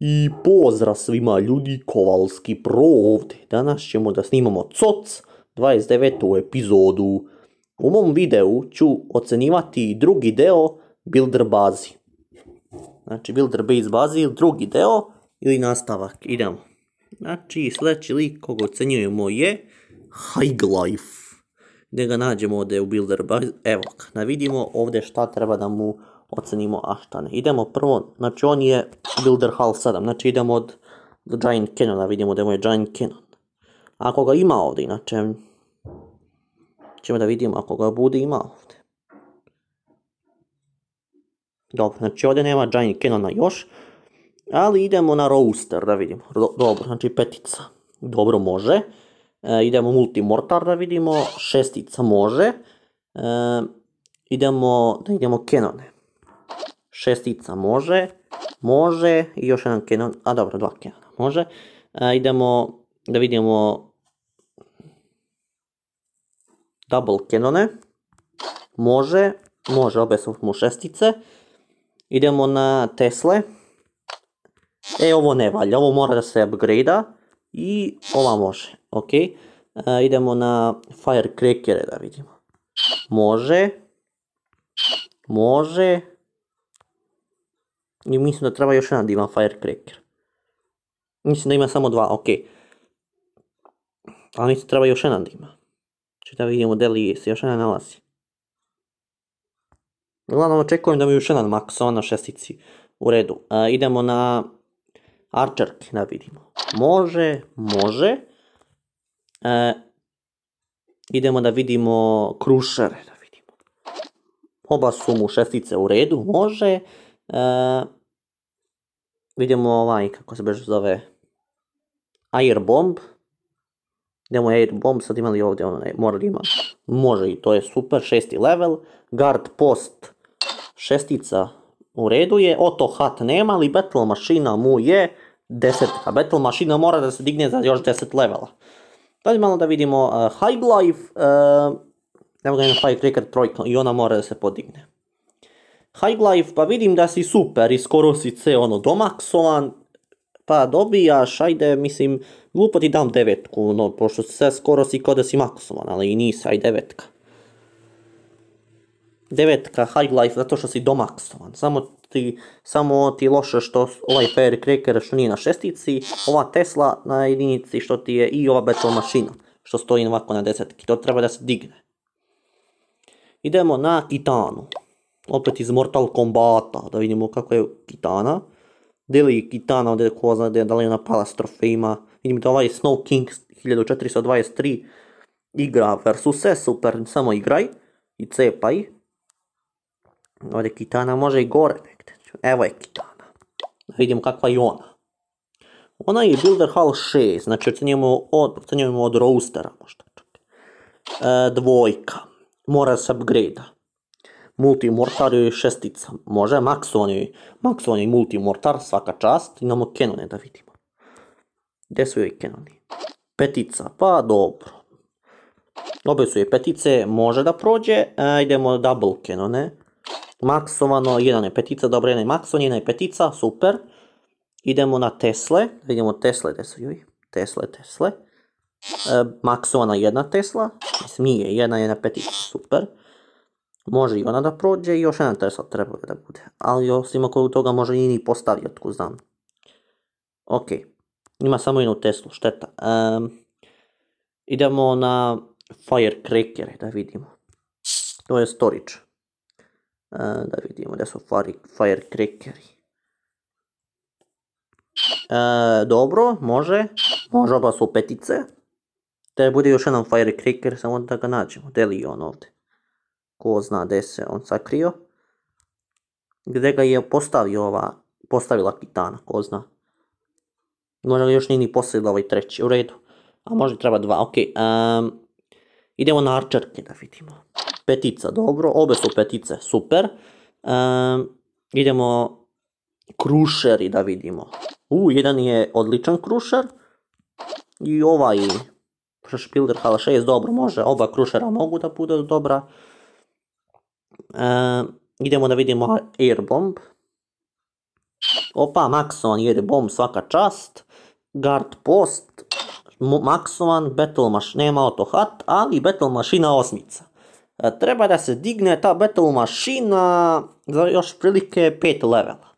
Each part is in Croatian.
I pozdrav svima ljudi, Kovalski Pro ovdje. Danas ćemo da snimamo COC 29. epizodu. U ovom videu ću ocenivati drugi deo Builder bazi. Znači Builder base bazi ili drugi deo ili nastavak. Idemo. Znači sljedeći lik koga ocenjujemo je Highlife. Gdje ga nađemo ovdje u Builder bazi. Evo ga, da vidimo ovdje šta treba da mu ocenimo, a šta ne. Idemo prvo, znači on je Builder Hall 7, znači idemo od Giant Cannona, vidimo da je Giant Cannon. Ako ga ima ovdje, inače, ćemo da vidimo ako ga bude ima ovdje. Dobro, znači ovdje nema Giant Cannona još, ali idemo na Roaster da vidimo. Dobro, znači petica. Dobro može. E, idemo Multimortar da vidimo, šestica može. E, idemo, da idemo Canone šestica može, može i još jedan Canon, a dobro, dva Canona može. E, idemo da vidimo double Canone, može, može, obe su mu šestice. Idemo na Tesle, e ovo ne valja, ovo mora da se upgrade i ova može, ok. E, idemo na Firecrackere da vidimo. Može, može, i mislim da treba još jedan da ima Firecracker. Mislim da ima samo dva, ok. Ali mislim da treba još jedan da ima. Znači da vidimo da li se još jedan nalazi. Uglavnom očekujem da mi još jedan maksovan na šestici. U redu. idemo na Archerke da vidimo. Može, može. E, idemo da vidimo Krušere da vidimo. Oba su mu šestice u redu, može. E, vidimo ovaj, kako se beže zove, Air Bomb. Idemo Air Bomb, sad imali ovdje, ono mora ima, može i to je super, šesti level. Guard Post, šestica u redu je, Auto Hat nema, ali Battle mašina mu je desetka. Battle mašina mora da se digne za još deset levela. Dalje malo da vidimo uh, High Life, uh, evo ga jedna Firecracker trojka i ona mora da se podigne. High Life, pa vidim da si super i skoro si ce ono domaksovan, pa dobijaš, ajde, mislim, glupo ti dam devetku, no, pošto sve skoro si kod da si maksovan, ali i nisi, aj devetka. Devetka High Life zato što si domaksovan, samo ti, samo ti loše što ovaj Firecracker što nije na šestici, ova Tesla na jedinici što ti je i ova Battle mašina što stoji ovako na desetki, to treba da se digne. Idemo na Titanu opet iz Mortal Kombata, da vidimo kako je Kitana. Deli Kitana, ovdje ko zna da li je na Palace trofejima. Vidim da ovaj Snow King 1423 igra versus se, super, samo igraj i cepaj. Ovdje Kitana može i gore negdje. Evo je Kitana. Da vidimo kakva je ona. Ona je Builder Hall 6, znači ocenjujemo od, ocenjujemo od roastera možda E, dvojka. Mora se upgrade Multimortar je šestica. Može, maksovan je, maksovan je multimortar, svaka čast. Imamo kenone da vidimo. Gdje su joj kenoni? Petica, pa dobro. Obe su je petice, može da prođe. E, idemo double kenone. Maksovano, jedan je petica, dobro, jedan je maksovan, jedna je petica, super. Idemo na Tesle, vidimo Tesle, gdje su joj? Tesle, Tesle. E, maksovana jedna Tesla, mislim nije, jedna je na petica, super. Može i ona da prođe i još jedan Tesla treba da bude. Ali osim ako toga može i ni postavi, otko znam. Ok. Ima samo jednu Teslu, šteta. idemo na Firecracker da vidimo. To je storage. da vidimo gdje su Firecrackeri. dobro, može. Može oba su petice. Te bude još jedan Firecracker, samo da ga nađemo. Gdje li je on ovdje? Ko zna gdje se on sakrio. Gdje ga je postavio ova, postavila kitana, ko zna. Možda još nije ni postavila ovaj treći, u redu. A možda treba dva, ok. idemo na arčerke da vidimo. Petica, dobro, obe su petice, super. idemo krušeri da vidimo. U, jedan je odličan krušer. I ovaj Špilder Hala 6, dobro, može, oba krušera mogu da budu dobra. Uh, idemo da vidimo Airbomb. Opa, maksovan jer je bomb svaka čast. Guard post, maksovan, battle maš, nema auto hat, ali battle mašina osmica. E, treba da se digne ta battle mašina za još prilike 5 levela.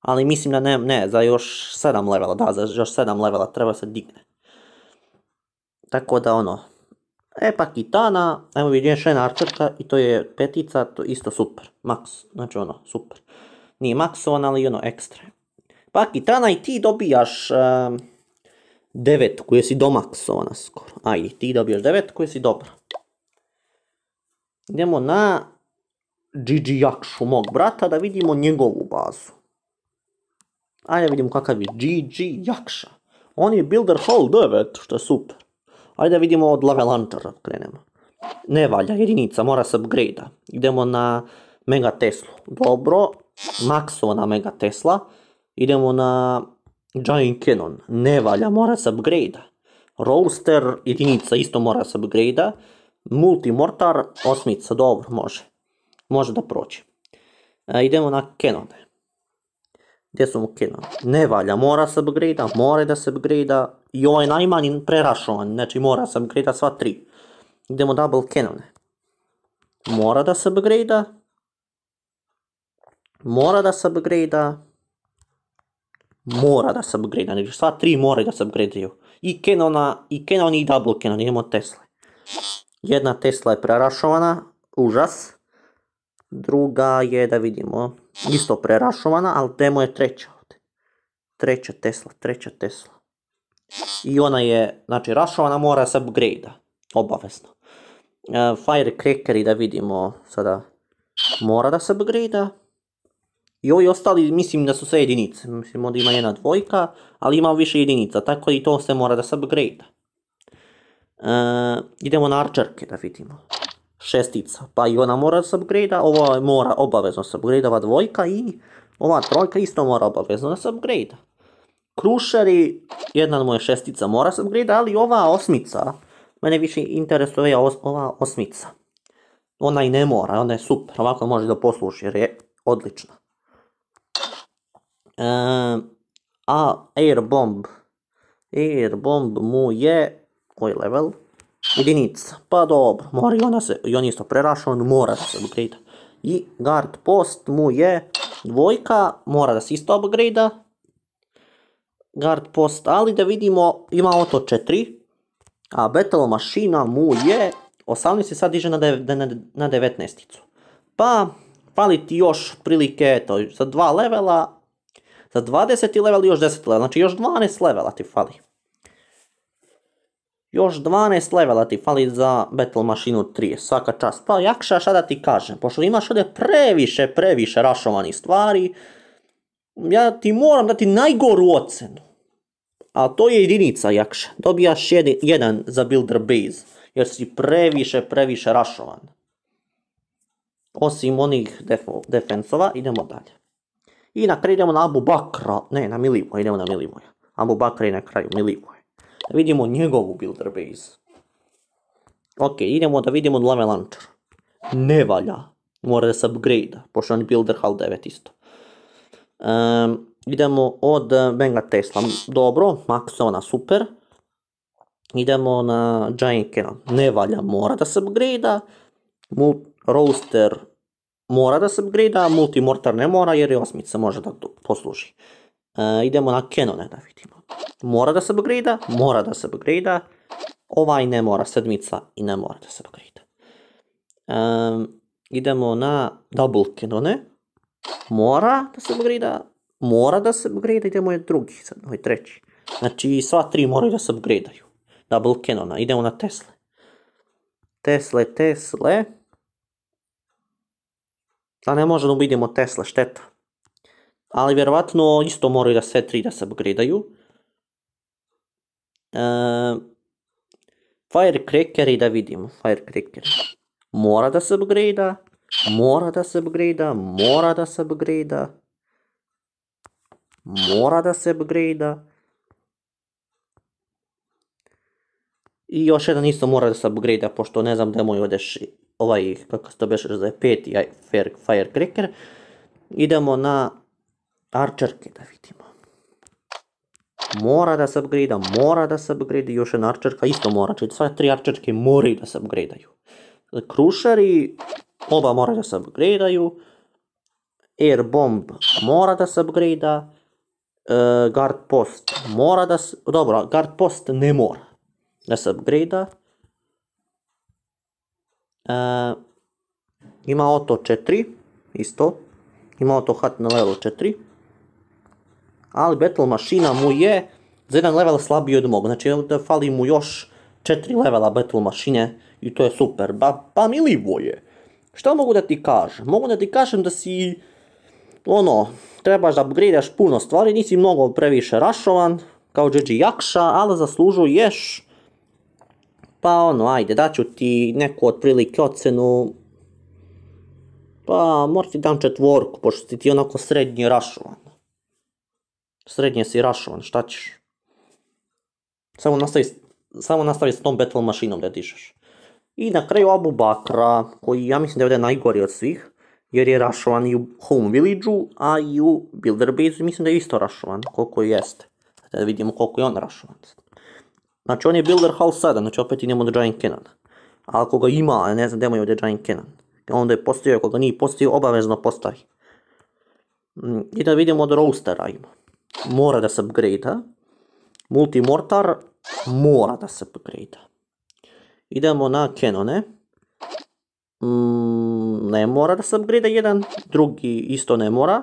Ali mislim da ne, ne, za još 7 levela, da, za još 7 levela treba se digne. Tako da ono, e pa kitana, ajmo vidjeti još jedna i to je petica, to isto super, max, znači ono, super. Nije maxovan, ali ono, ekstra. Pa kitana i ti dobijaš uh, devetku, jesi domaksovana skoro. Ajde, ti dobijaš devetku, jesi dobra. Idemo na Gigi Jakšu, mog brata, da vidimo njegovu bazu. Ajde vidimo kakav je Gigi Jakša. On je Builder Hall 9, što je super. Ajde vidimo od level huntera krenemo. Ne valja, jedinica, mora se upgrade Idemo na Mega Teslu. Dobro, maksovana Mega Tesla. Idemo na Giant Cannon. Ne valja, mora se upgrade Roaster, jedinica, isto mora se upgrade Multimortar, osmica, dobro, može. Može da prođe. E, idemo na Canone. Gdje su mu Canon? Ne valja, mora se upgrade mora da se upgrade i ovaj najmanji prerašovan, znači mora se upgrade sva tri. Idemo double canone. Mora da se upgrade Mora da se upgrade Mora da se upgrade znači sva tri moraju da se upgradeaju. I Canona, i Canon i double Canon, idemo Tesla. Jedna Tesla je prerašovana, užas. Druga je, da vidimo, isto prerašovana, ali demo je treća ovdje. Treća Tesla, treća Tesla. I ona je, znači, rašovana mora se upgrade obavezno. Uh, Firecrackeri da vidimo sada mora da se upgrade I ovi ostali mislim da su sve jedinice. Mislim ovdje ima jedna dvojka, ali ima više jedinica, tako i to se mora da se upgrade. Uh, idemo na arčerke da vidimo šestica, pa i ona mora se upgrade ova mora obavezno se upgrade ova dvojka i ova trojka isto mora obavezno se upgrade Krušeri, jedna moja šestica mora se upgrade ali ova osmica, mene više interesuje ova osmica. Ona i ne mora, ona je super, ovako može da posluši jer je odlična. E, a Air Bomb, Air Bomb mu je, koji level? Jedinica. Pa dobro, mora i ona se, i on isto prerašao, mora da se upgrade. I guard post mu je dvojka, mora da se isto upgrade. Guard post, ali da vidimo, ima auto 4. A battle mašina mu je 18 i sad diže na, na 19. Pa, fali ti još prilike, eto, za dva levela, za 20 level i još 10 levela, znači još 12 levela ti fali. Još 12 levela ti fali za Battle mašinu 3, svaka čast. Pa jakša šta ti kažem, pošto imaš ovdje previše, previše rašovanih stvari, ja ti moram dati najgoru ocenu. A to je jedinica jakša. Dobijaš jedan za builder base, jer si previše, previše rašovan. Osim onih defensova, idemo dalje. I na kraju idemo na Abu Bakra, ne, na Milivoja, idemo na Milivoja. Abu Bakra i na kraju Milivoja vidimo njegovu builder base. Ok, idemo da vidimo level launcher. Ne valja. Mora da se upgrade, pošto on builder hall 9 isto. idemo od Mega Tesla. Dobro, maksovana super. Idemo na Giant Cannon. Ne valja, mora da se upgrade. Roaster mora da se upgrade, Multimortar ne mora jer je osmica može da posluži. Uh, idemo na Canone da vidimo. Mora da se upgrade mora da se upgrade Ovaj ne mora, sedmica i ne mora da se upgrade um, idemo na Double Canone. Mora da se upgrade Mora da se upgrade idemo je drugi, sad ovaj treći. Znači sva tri moraju da se upgradeaju. Double Canona, idemo na Tesla. Tesle, Tesle. A ne možemo da vidimo Tesla, šteta ali vjerovatno isto moraju da sve tri da se upgradeaju. E, Firecrackeri da vidimo, Firecrackeri. Mora da se upgrade mora da se upgrade mora da se upgrade mora da se upgrade I još jedan isto mora da se upgrade pošto ne znam da moj odeš ovaj, kako se to beše, je peti Firecracker. Idemo na Arčerke da vidimo. Mora da se upgrade mora da se upgrade još jedna isto mora, znači tri arčerke moraju da se upgradeaju. Krušeri, oba mora da se upgradeaju. Air bomb mora da se upgradea. E, guard post mora da se, dobro, guard post ne mora da se upgradea. E, ima auto 4, isto. Ima auto hat na level 4 ali Battle mašina mu je za jedan level slabiji od mog, znači fali mu još četiri levela Battle mašine i to je super, pa milivo je. Šta mogu da ti kažem? Mogu da ti kažem da si, ono, trebaš da upgradeaš puno stvari, nisi mnogo previše rašovan, kao GG Jakša, ali zaslužuješ, pa ono, ajde, daću ti neku otprilike ocenu, pa možda ti dam četvorku, pošto si ti onako srednji rašovan. Srednje si rašovan, šta ćeš? Samo nastavi, samo nastavi s tom battle mašinom da dižeš. I na kraju Abu Bakra, koji ja mislim da je ovdje najgori od svih, jer je rašovan i u Home Village-u, a i u Builder base mislim da je isto rašovan, koliko jeste. Da vidimo koliko je on rašovan. Znači on je Builder Hall 7, znači opet idemo od Giant Cannon. A ako ga ima, ne znam da imaju ovdje Giant Cannon, onda je postavio, ako ga nije postavio, obavezno postavi. I da vidimo od Roastera ima mora da se upgrade Multimortar mora da se upgrade Idemo na Canone. Mm, ne mora da se upgrade jedan, drugi isto ne mora.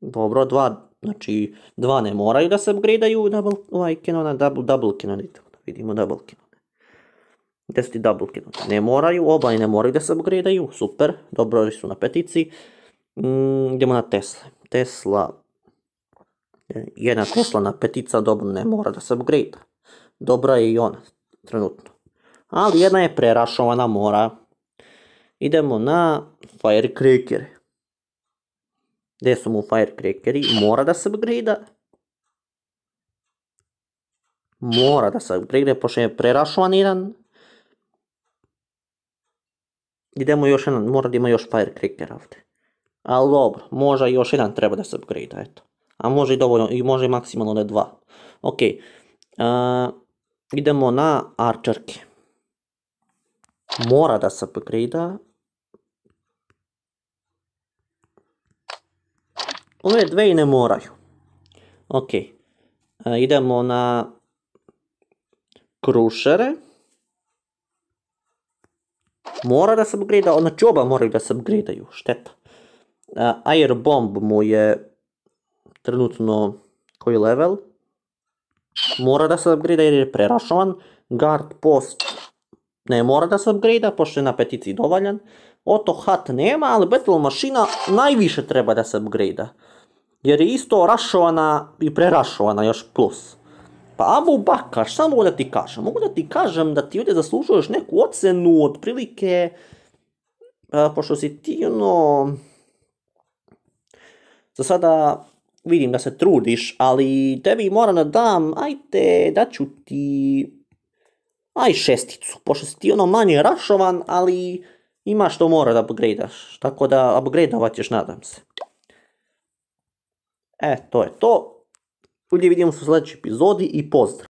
Dobro, dva, znači dva ne moraju da se upgradeaju double, ovaj Canona, double, double Canon, vidimo double su ti double Canon? Ne moraju, oba ne moraju da se upgradeaju, super, dobro su na petici. Mm, idemo na Tesla. Tesla jedna Teslana petica dobro ne mora da se upgrade. Dobra je i ona, trenutno. Ali jedna je prerašovana mora. Idemo na Firecracker. Gdje su mu Firecrackeri? Mora da se upgrade. Mora da se upgrade, pošto je prerašovan jedan. Idemo još jedan, mora da ima još Firecracker ovdje. Ali dobro, možda još jedan treba da se upgrade, eto a može i dovoljno, i može maksimalno da je dva. Ok, idemo na arčerke. Mora da se upgrade Ove dve i ne moraju. Ok, idemo na krušere. Mora da se upgrade znači oba moraju da se upgradeaju, šteta. Air bomb mu je trenutno koji level. Mora da se upgrade jer je prerašovan. Guard post ne mora da se upgrade pošto je na peticiji dovoljan. Auto hat nema, ali battle mašina najviše treba da se upgrade Jer je isto rašovana i prerašovana još plus. Pa Abu Bakar, šta mogu da ti kažem? Mogu da ti kažem da ti ovdje zaslužuješ neku ocenu otprilike, pošto si ti ono... Za sada vidim da se trudiš, ali tebi moram da dam, ajte, daću ti, aj šesticu, pošto si ti ono manje rašovan, ali imaš što mora da upgradeaš, tako da upgradeovat ćeš, nadam se. E, to je to. Ljudi vidimo se u sljedećoj epizodi i pozdrav.